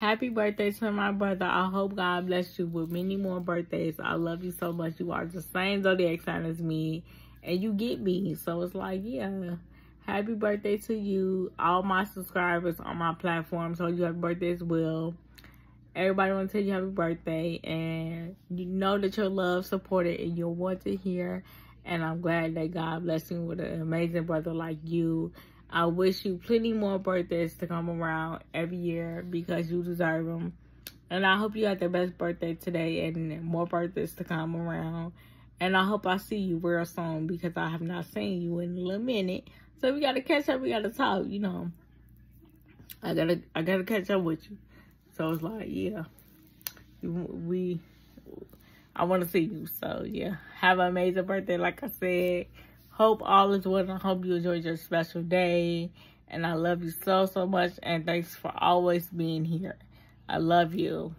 Happy birthday to my brother. I hope God bless you with many more birthdays. I love you so much. You are the same zodiac sign as me. And you get me. So it's like, yeah. Happy birthday to you. All my subscribers on my platform. So you have birthday as well. Everybody want to tell you happy birthday. And you know that your love supported and you're wanted here. And I'm glad that God blessed you with an amazing brother like you. I wish you plenty more birthdays to come around every year because you deserve them. And I hope you had the best birthday today and more birthdays to come around. And I hope I see you real soon because I have not seen you in a little minute. So we gotta catch up, we gotta talk, you know. I gotta I gotta catch up with you. So it's like, yeah. We I wanna see you. So yeah. Have an amazing birthday, like I said. Hope all is well and hope you enjoyed your special day. And I love you so, so much. And thanks for always being here. I love you.